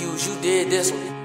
You did this one.